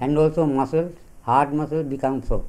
and also muscles, hard muscles become soft.